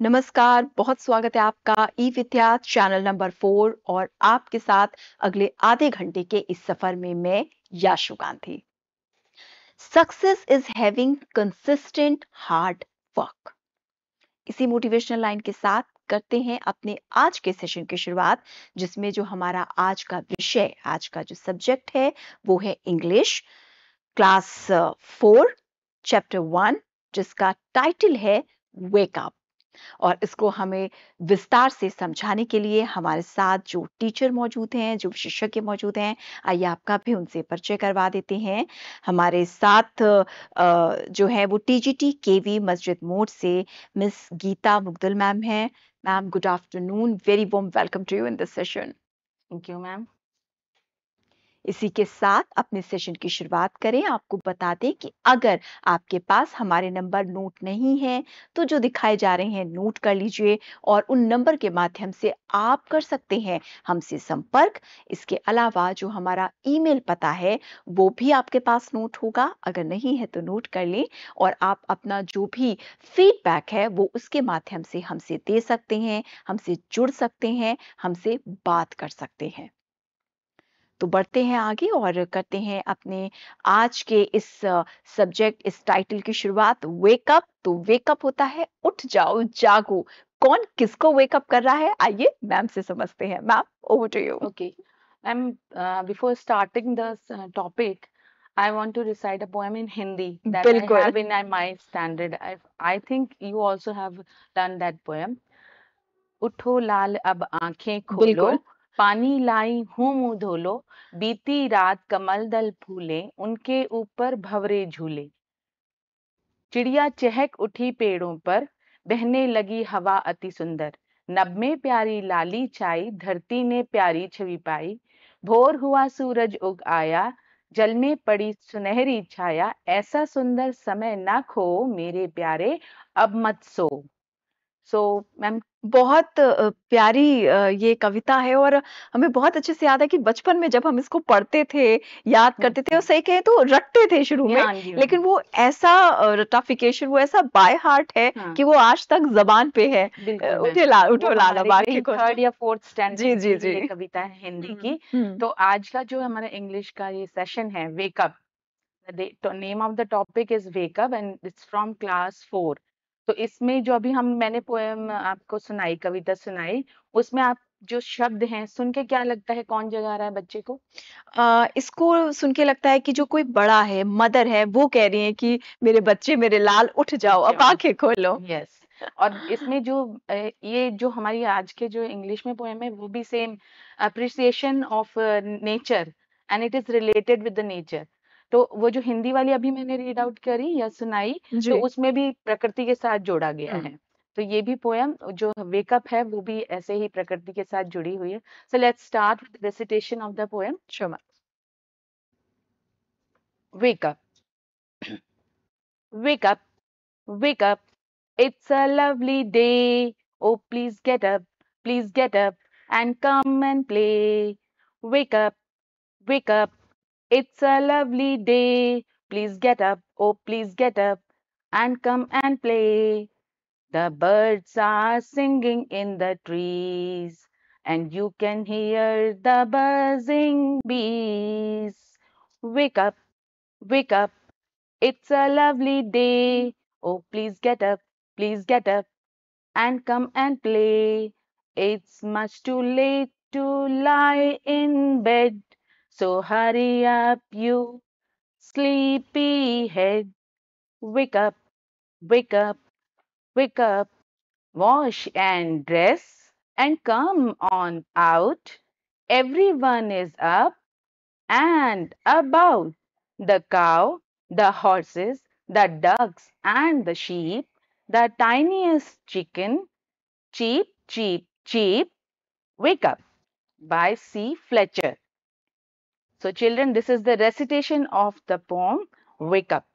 नमस्कार, बहुत स्वागत है आपका e Vidya channel number four और आपके साथ अगले आधे घंटे के इस सफ़र में मैं Yashu Gandhi. Success is having consistent hard work इसी मोटिवेशनल लाइन के साथ करते हैं अपने आज के सेशन की शुरुआत, जिसमें जो हमारा आज का विषय, आज का जो सब्जेक्ट है, वो है English class four chapter one जिसका टाइटल है वेकअप और इसको हमें विस्तार से समझाने के लिए हमारे साथ जो टीचर मौजूद हैं, जो विशेषज्ञ मौजूद हैं, आइए आपका भी उनसे परिचय करवा देते हैं। हमारे साथ जो है वो टीजीटी केवी मस्जिद मोड से मिस गीता मुग्दल मैम हैं। Ma'am, good afternoon, very warm welcome to you in this session. Thank you ma'am इसी के साथ अपने सेशन की शुरुआत करें। आपको बता दें कि अगर आपके पास हमारे नंबर नोट नहीं है तो जो दिखाए जा रहे हैं नोट कर लीजिए और उन नंबर के माध्यम से आप कर सकते हैं हमसे संपर्क। इसके अलावा जो हमारा ईमेल पता है, वो भी आपके पास नोट होगा। अगर नहीं है तो नोट कर लें और आप अपना जो भी फीडबैक है, वो उसके माध्यम से हमसे दे सकते हैं, हमसे जुड़ सकते हैं, हमसे बात कर सकते हैं। तो बढ़ते हैं आगे और करते हैं अपने आज के इस सब्जेक्ट इस टाइटल की शुरुआत। वेकअप तो वेकअप होता है उठ जाओ जागो। कौन किसको वेकअप कर रहा है? आइए मैम से समझते हैं। Ma'am over to you okay ma'am before starting the topic I want to recite a poem in Hindi that Bilkul. I have in my standard. I, I think you also have done that poem. उठो लाल अब आँखें खोलो। पानी लाई, हूँ मुँह धोलो, बीती रात कमल दल फूले, उनके ऊपर भवरे झूले। चिड़िया चहक उठी पेड़ों पर, बहने लगी हवा अति सुंदर। नब में प्यारी लाली छाई, धरती ने प्यारी छवि पाई। भोर हुआ सूरज उग आया, जल में पड़ी सुनहरी छाया। ऐसा सुंदर समय ना खो मेरे प्यारे, अब मत सो। सो so, मैम बहुत प्यारी ये कविता है और हमें बहुत अच्छे से याद है कि बचपन में जब हम इसको पढ़ते थे याद करते थे और सही कहे तो रटते थे शुरू में हाँ लेकिन वो ऐसा रटाफिकेशन वो ऐसा बाय हार्ट है हाँ। कि वो आज तक जबान पे है। उठे ला उठो लाला थर्ड या फोर्थ स्टैंडर्ड जी जी जी। कविता है हिंदी की। तो आज का जो हमारा इंग्लिश का ये सेशन है wake up name of the topic is wake up and it's from class four. तो इसमें जो अभी हम मैंने पोएम आपको सुनाई कविता सुनाई उसमें आप जो शब्द हैं सुन के क्या लगता है कौन जगा रहा है बच्चे को? आ, इसको सुन के लगता है कि जो कोई बड़ा है मदर है वो कह रही है कि मेरे बच्चे मेरे लाल उठ जाओ अब आँखें खोलो। यस और इसमें जो ये जो हमारी आज के जो इंग्लिश में पोएम है वो भी same appreciation of nature and it is related with the nature तो वो जो हिंदी वाली अभी मैंने रीड आउट करी या सुनाई तो उसमें भी प्रकृति के साथ जोड़ा गया है। तो ये भी पोयम जो वेकअप है वो भी ऐसे ही प्रकृति के साथ जुड़ी हुई है। So let's start with recitation of the poem Shoma wake up wake up wake up it's a lovely day. Oh please get up. Please get up and come and play. Wake up. Wake up. It's a lovely day. Please get up, oh, please get up and come and play. The birds are singing in the trees, and you can hear the buzzing bees. Wake up, wake up. It's a lovely day. Oh, please get up, please get up and come and play. It's much too late to lie in bed. So hurry up, you sleepy head. Wake up, wake up, wake up. Wash and dress and come on out. Everyone is up and about. The cow, the horses, the ducks, and the sheep, the tiniest chicken. Cheep, cheep, cheep. Wake up by C. Fletcher. So children, this is the recitation of the poem Wake Up.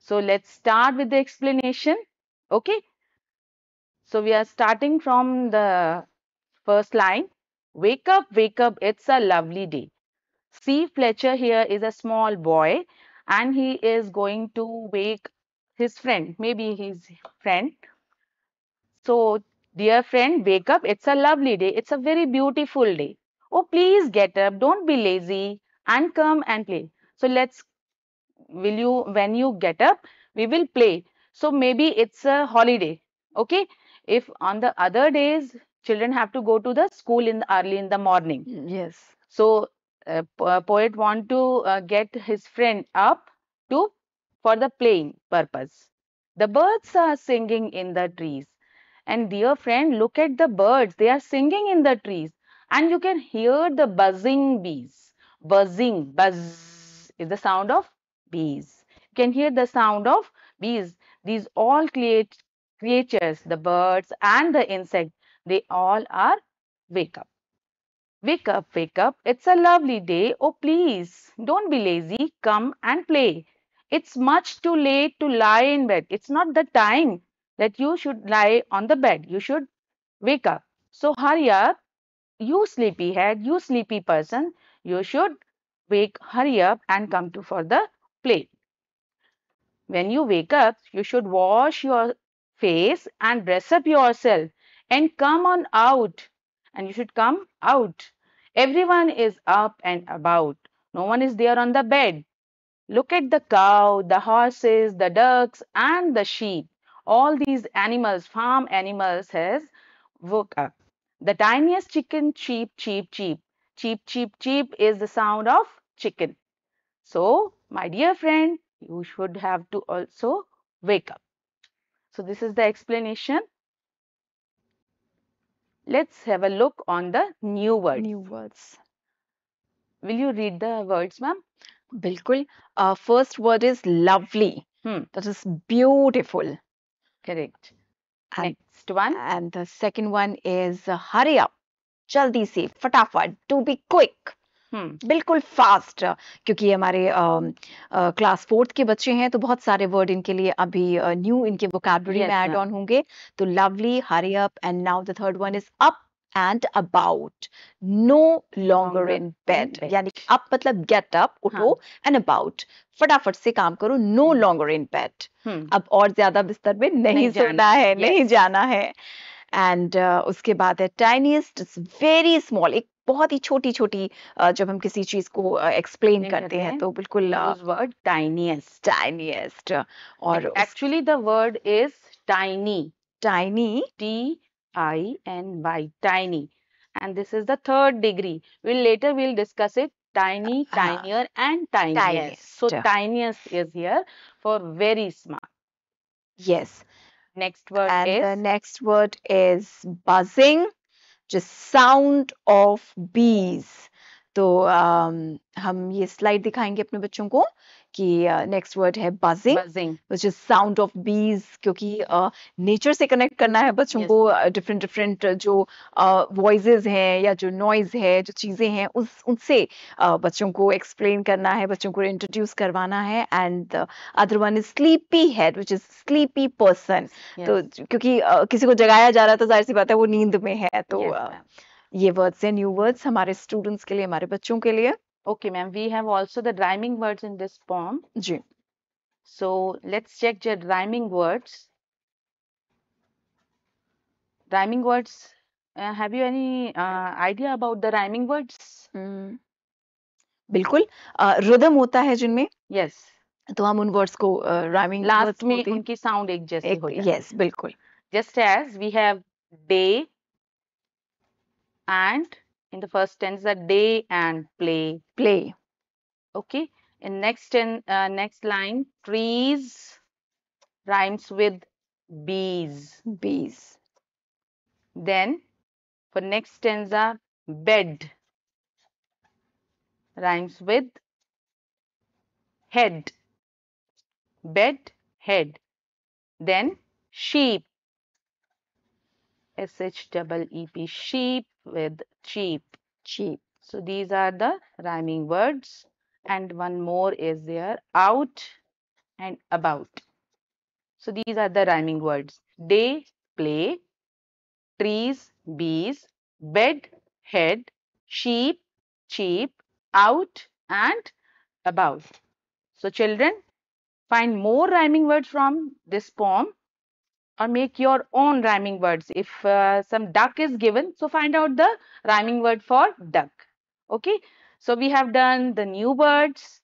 So let's start with the explanation. Okay. So we are starting from the first line. Wake up, wake up, it's a lovely day. C. Fletcher here is a small boy and he is going to wake his friend, maybe his friend. So, dear friend, wake up. It's a lovely day. It's a very beautiful day. Oh, please get up. Don't be lazy and come and play. So, let's, will you, when you get up, we will play. So, maybe it's a holiday. Okay. If on the other days, children have to go to the school in the, early in the morning. Yes. So, uh, poet want to uh, get his friend up to for the playing purpose. The birds are singing in the trees. And dear friend, look at the birds. They are singing in the trees. And you can hear the buzzing bees. Buzzing, buzz is the sound of bees. You can hear the sound of bees. These all create creatures, the birds and the insect, they all are wake up. Wake up, wake up. It's a lovely day. Oh, please, don't be lazy. Come and play. It's much too late to lie in bed. It's not the time that you should lie on the bed. You should wake up. So hurry up. You sleepyhead, you sleepy person, you should wake, hurry up and come to for the play. When you wake up, you should wash your face and dress up yourself and come on out. And you should come out. Everyone is up and about. No one is there on the bed. Look at the cow, the horses, the ducks, and the sheep. All these animals, farm animals, has woke up. The tiniest chicken, cheep, cheep, cheep. Cheep, cheep, cheep is the sound of chicken. So, my dear friend, you should have to also wake up. So, this is the explanation. Let's have a look on the new words. New words. Will you read the words, ma'am? Bilkul. Uh, first word is lovely. Hmm. That is beautiful. Correct. And, Next one. and the second one is uh, hurry up. जल्दी से फटाफट to be quick Hmm. बिल्कुल fast क्योंकि ये हमारे class fourth के बच्चे हैं तो बहुत सारे वर्ड इनके लिए अभी न्यू इनके वोकैबुलरी में ऐड ऑन होंगे तो lovely hurry up and now the third one is up and about no longer in in bed यानी अप मतलब गेट अप उठो एंड अबाउट फटाफट से काम करो नो लॉन्गर इन बेड. अब और ज़्यादा बिस्तर में नहीं नहीं सोना है नहीं जाना है। एंड uh, उसके बाद है टाइनीस्ट वेरी स्मॉल एक बहुत ही छोटी छोटी uh, जब हम किसी चीज़ को एक्सप्लेन Explain करते हैं हैं, तो बिल्कुल word tiniest. टाइनीस्ट और Actually, the word is tiny. Tiny T I N Y. Tiny. And this is the third degree. We'll later we'll discuss it. Tiny, Ah. tinier, and tiniest. So Tiniest. tiniest is here for very smart. Yes Next word the is next word is buzzing just sound of bees तो um, हम ये slide दिखाएँगे अपने बच्चों को कि next word है buzzing buzzing. which is sound of bees क्योंकि नेचर से कनेक्ट करना है बच्चों. को डिफरेंट डिफरेंट जो वॉइसेस हैं या जो नॉइज़ है जो चीज़ें हैं उस उनसे uh, बच्चों को एक्सप्लेन करना है बच्चों को इंट्रोड्यूस करवाना है and other one is sleepy head which is sleepy person तो क्योंकि uh, किसी को जगाया जा रहा है तो ज़ाहिर सी बात है वो नींद में है तो Yes, uh, ये वर्ड्स हैं न्यू वर्ड्स हमारे स्टूडेंट्स के लिए हमारे बच्चों के लिए Okay, ma'am. We have also the rhyming words in this poem. जी So let's check the rhyming words. Rhyming words. Uh, have you any uh, idea about the rhyming words? हम्म, बिल्कुल rhythm होता है जिनमें Yes. तो हम उन words को rhyming Last में उनकी sound एक जैसी हो जाए. यस बिल्कुल Just as we have day and in the first stanza day and play. Play. Okay? In next in uh, next line trees rhymes with bees. Bees. Then for next stanza bed rhymes with head. Bed head. Then sheep. S H double E P, sheep with cheap. cheap So these are the rhyming words. And one more is there out and about. So these are the rhyming words day, play, trees, bees, bed, head, sheep, cheap, out, and about. So, children, find more rhyming words from this poem or make your own rhyming words. If uh, some duck is given, so find out the rhyming word for duck. Okay, so we have done the new words,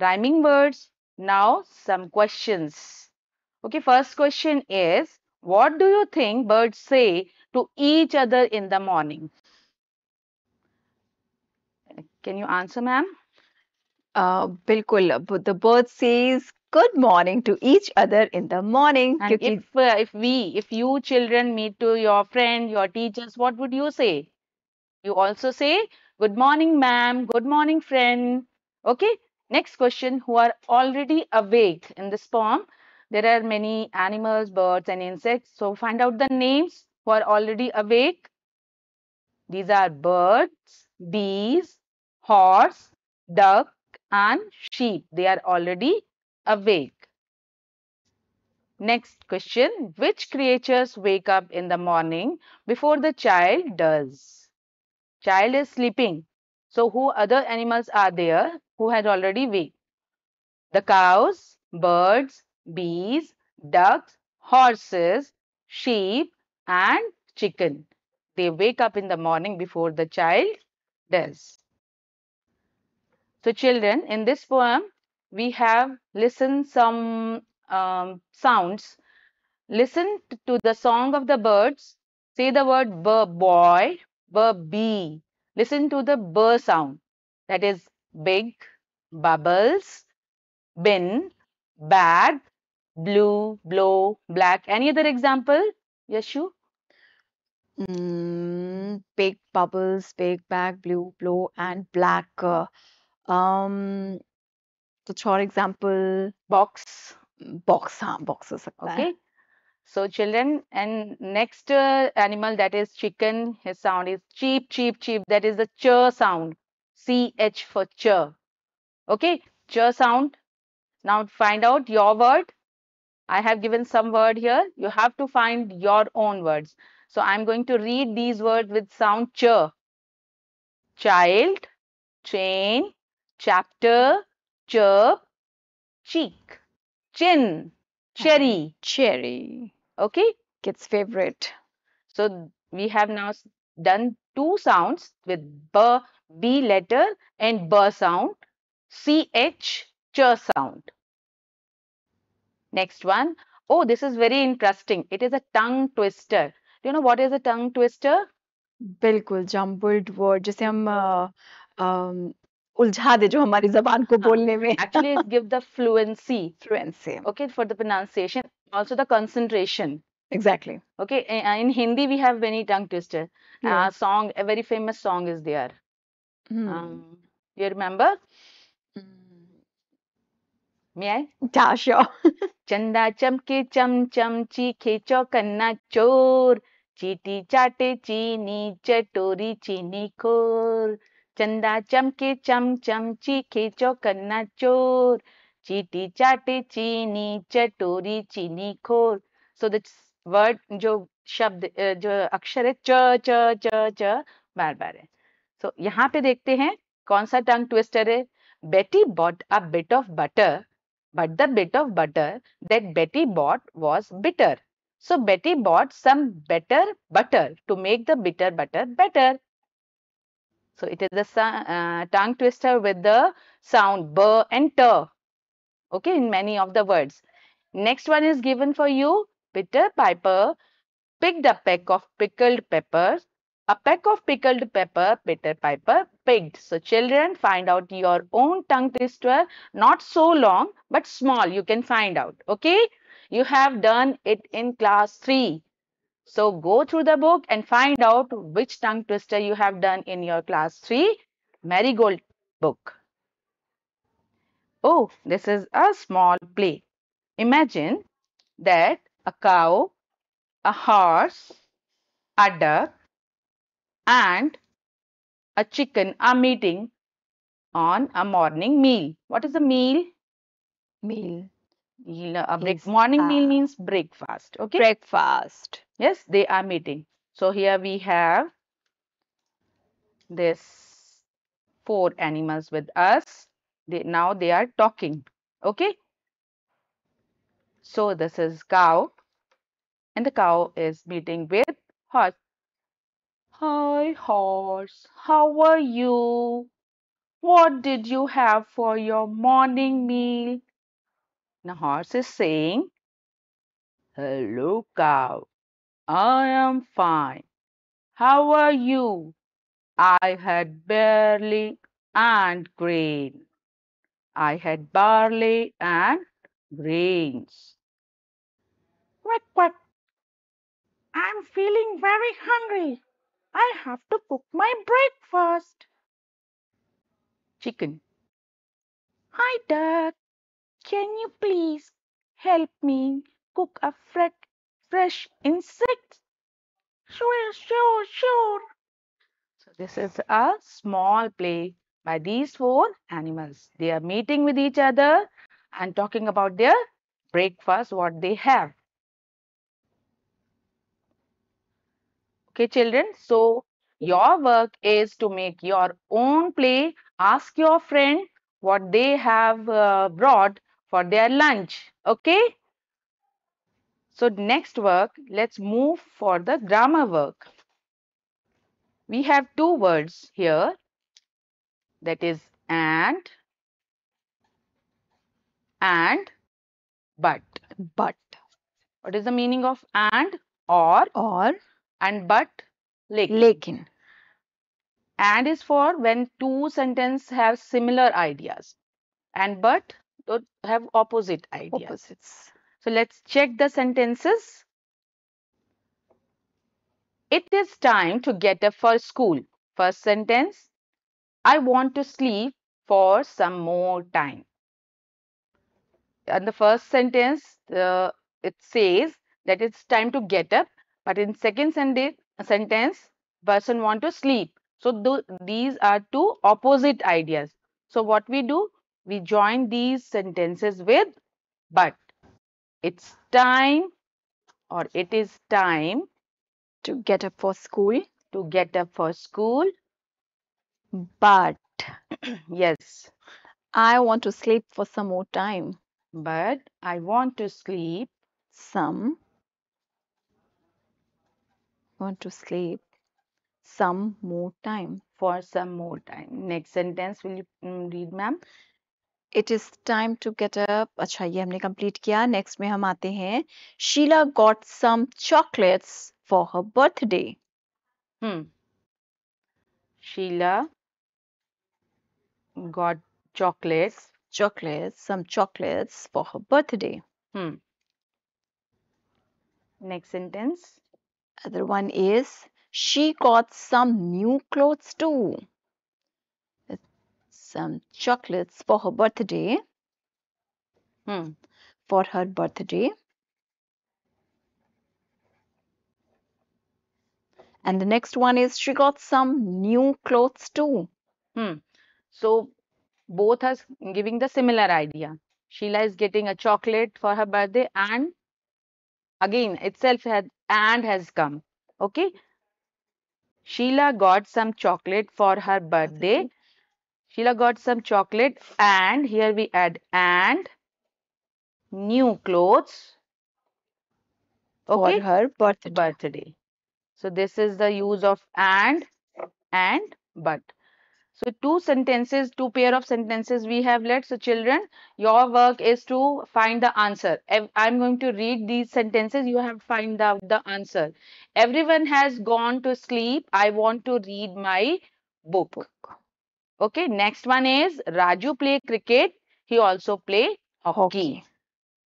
rhyming words. Now some questions. Okay, first question is what do you think birds say to each other in the morning? Can you answer, ma'am? Uh, बिल्कुल अब the bird says good morning to each other in the morning. And if, uh, if we, if you children meet to your friend, your teachers, what would you say? You also say, good morning, ma'am, good morning, friend. Okay, next question who are already awake in this poem. There are many animals, birds, and insects. So find out the names who are already awake. These are birds, bees, horse, duck, and sheep. They are already awake. Next question Which creatures wake up in the morning before the child does? Child is sleeping. So, who other animals are there who had already waked? The cows, birds, bees, ducks, horses, sheep, and chicken. They wake up in the morning before the child does. So, children, in this poem, we have listened some um, sounds. Listen to the song of the birds. Say the word b boy, b bee. Listen to the b sound. That is big, bubbles, bin, bag, blue, blow, black. Any other example, Yashu? mm, big bubbles big bag blue blow and black uh, um कुछ और example Box. box हाँ box हो सकता है Okay. So children, and next uh, animal that is chicken, his sound is cheep, cheep, cheep. That is the ch sound. C-H for ch. Okay, ch sound. Now find out your word. I have given some word here. You have to find your own words. So I'm going to read these words with sound ch. Child, chain, chapter, chirp, cheek, chin, cherry. cherry Okay. kids favorite So we have now s- done two sounds with b, b letter and b sound, ch, ch sound. Next one. Oh, this is very interesting. It is a tongue twister. Do you know what is a tongue twister? बिल्कुल jumbled word जिसे हम अ, अम, उलझा दे जो हमारी जबान को बोलने में। Actually give the fluency fluency okay for the pronunciation also the concentration exactly okay in Hindi we have very tongue twister song a very famous song is there you remember चंदा चमके चम चम चीखे चौकन्ना चोर चीटी चाटे चीनी चटोरी चीनी खोर चंदा चमके चम चम चीखे चौकन्ना चोर। चीटी चाटी चीनी चटोरी चीनी खोर। सो द वर्ड जो शब्द जो अक्षर है च च च च बार बार है। सो so, यहाँ पे देखते हैं कौन सा टंग ट्विस्टर है? Betty bought a bit of butter but the bit of butter that Betty bought was bitter so Betty bought some better butter to make the bitter butter better So it is a uh, tongue twister with the sound b and t. Okay, in many of the words. Next one is given for you. Peter Piper picked a peck of pickled peppers. A peck of pickled pepper, Peter Piper picked. So children, find out your own tongue twister. Not so long, but small. You can find out. Okay? You have done it in class 3. So go through the book and find out which tongue twister you have done in your class 3 Marigold book. Oh, this is a small play. Imagine that a cow, a horse, a duck, and a chicken are meeting on a morning meal. What is a meal? meal Meal, A break, morning meal means breakfast. Okay. breakfast Yes, they are meeting. So here we have this four animals with us. They now they are talking. Okay. So this is cow and the cow is meeting with horse. Hi horse, how are you? What did you have for your morning meal? The horse is saying, Hello cow, I am fine. How are you? I had barley and grain. I had barley and grains. Quack, quack. I'm feeling very hungry. I have to cook my breakfast. Chicken. Hi, duck. Can you please help me cook a fresh, fresh insect? Sure, sure, sure. So this is a small play by these four animals. They are meeting with each other and talking about their breakfast, what they have. Okay, children. So your work is to make your own play. Ask your friend what they have uh, brought for their lunch. Okay. So next work, let's move for the grammar work. We have two words here that is and and but. But What is the meaning of and or or and but? Like lekin. and is for when two sentences have similar ideas and but have opposite ideas. Opposites. So let's check the sentences. It is time to get up for school. First sentence. I want to sleep for some more time. And the first sentence, uh, it says that it's time to get up. But in second sentence, person want to sleep. So tho- these are two opposite ideas. So what we do? We join these sentences with but. It's time or it is time To get up for school. to get up for school. But yes, I want to sleep for some more time. but I want to sleep. Some want to sleep some more time. for some more time. Next sentence will you mm, read, ma'am? It is time to get up. अच्छा ये हमने complete किया next में हम आते हैं Sheila got some chocolates for her birthday. Hmm. Sheila got chocolates. Chocolates, some chocolates for her birthday. Hmm. Next sentence. Other one is she got some new clothes too. Some chocolates for her birthday. Hmm. For her birthday. And the next one is she got some new clothes too. Hmm. So both are giving the similar idea. Sheila is getting a chocolate for her birthday and again itself had and has come. Okay. Sheila got some chocolate for her birthday. Sheila got some chocolate and here we add and new clothes. For her birthday. birthday. So this is the use of and and but. So two sentences, two pair of sentences we have left. So children, your work is to find the answer. I'm going to read these sentences. You have to find out the answer. Everyone has gone to sleep. I want to read my book. Okay. Next one is Raju play cricket. He also play hockey. Hockey.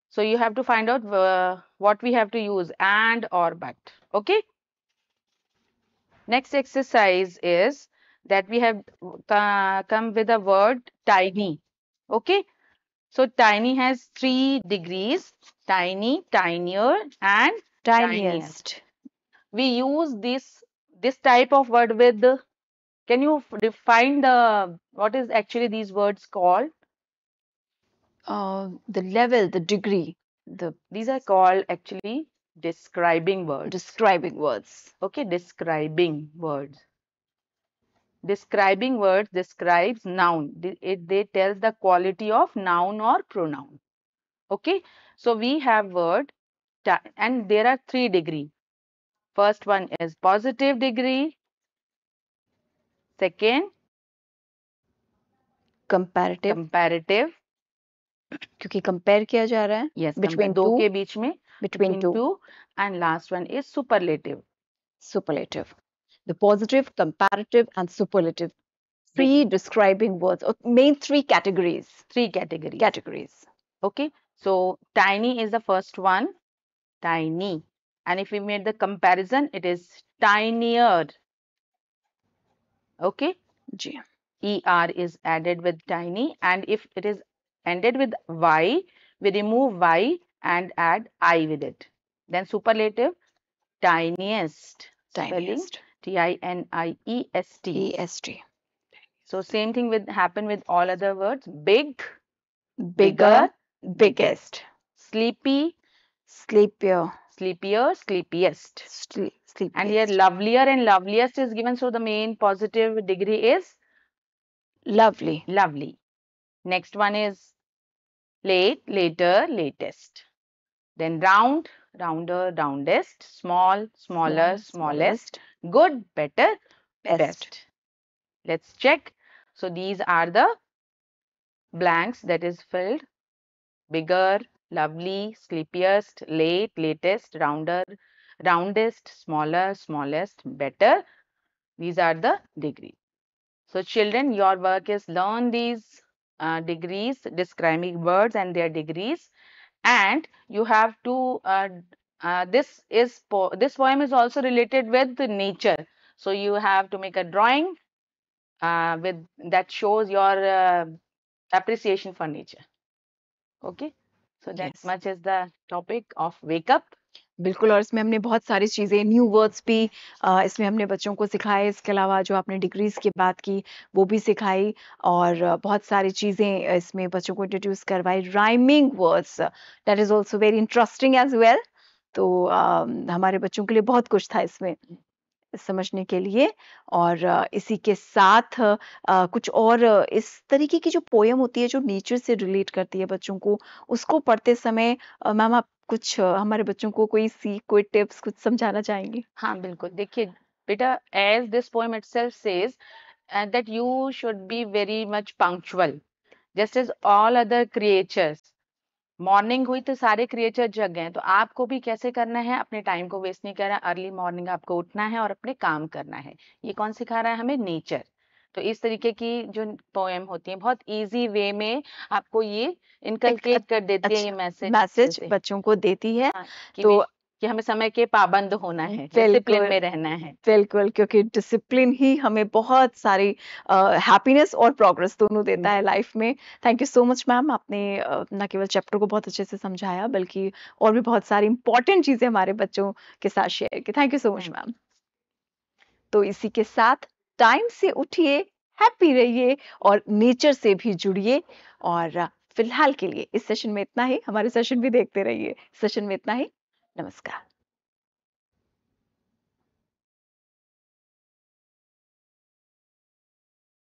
So you have to find out uh, what we have to use and or but. Okay. Next exercise is that we have uh, come with a word tiny. Okay. So tiny has three degrees tiny, tinier, and Tiniest. we use this this type of word with the can you define the what is actually these words called? Uh, the level, the degree, the These are called actually describing words. describing words. Okay, describing words. Describing words describes noun. It, they tell the quality of noun or pronoun. Okay, so we have word and there are three degree. First one is positive degree. Second, comparative comparative. क्योंकि compare किया जा रहा है Yes, Between between दो two, के बीच में between between two two. And last one is superlative. superlative the positive comparative and superlative three describing words or main three categories Three categories. categories Okay, so tiny is the first one, tiny. And if we made the comparison, it is tinier. Okay, जी er is added with tiny, and if it is ended with y, we remove y and add i with it. Then superlative, tiniest. Tiniest t i n i e s t e s t So same thing with happen with all other words. Big, bigger biggest sleepy, sleepier sleepier, sleepiest. sleep sleep And here lovelier and loveliest is given. So the main positive degree is lovely lovely. Next one is late, later, latest. Then round, rounder, roundest. Small, smaller, small, smallest. Good, better, best. best. Let's check. So these are the blanks that is filled. Bigger, lovely, sleepiest, late, latest, rounder, roundest, smaller, smallest, better. These are the degrees. So children, your work is learn these uh, degrees, describing words and their degrees. And you have to, uh, uh, this is, po this poem is also related with nature. So you have to make a drawing uh, with that shows your uh, appreciation for nature. Okay. So that Yes. much is the topic of wake up. बिल्कुल और इसमें हमने बहुत सारी चीज़ें new words भी अ, इसमें हमने बच्चों को सिखाए। इसके अलावा जो आपने डिग्रीज की बात की वो भी सिखाई। और अ, बहुत सारी चीज़ें इसमें बच्चों को इंट्रोड्यूस करवाई। Rhyming words that is also very interesting as well तो अ, हमारे बच्चों के लिए बहुत कुछ था इसमें। समझने के लिए और इसी के साथ कुछ और इस तरीके की जो पोयम होती है जो नेचर से रिलेट करती है बच्चों को उसको पढ़ते समय मैम आप कुछ हमारे बच्चों को कोई सीख कोई टिप्स कुछ समझाना चाहेंगे? हाँ बिल्कुल। देखिए बेटा this poem itself says uh, that you should be very much punctual just as all other creatures morning हुई तो सारे क्रिएटर जग गए तो आपको भी कैसे करना है? अपने टाइम को वेस्ट नहीं करना अर्ली मॉर्निंग आपको उठना है और अपने काम करना है। ये कौन सिखा रहा है हमें? नेचर। तो इस तरीके की जो पोएम होती है बहुत इजी वे में आपको ये इनकलकेट कर देती है ये मैसेज मैसेज बच्चों को देती है। हाँ, तो कि हमें समय के पाबंद होना है डिसिप्लिन में रहना है। बिल्कुल क्योंकि डिसिप्लिन ही हमें बहुत सारी हैप्पीनेस और प्रोग्रेस दोनों देता है लाइफ में। Thank you so much ma'am आपने न केवल चैप्टर को बहुत अच्छे से समझाया बल्कि और भी बहुत सारी इंपॉर्टेंट चीज़ें हमारे बच्चों के साथ शेयर की। Thank you so much ma'am तो इसी के साथ टाइम से उठिए हैप्पी रहिए और नेचर से भी जुड़िए। और फ़िलहाल के लिए इस सेशन में इतना ही। हमारे सेशन भी देखते रहिए। सेशन में इतना ही। नमस्कार।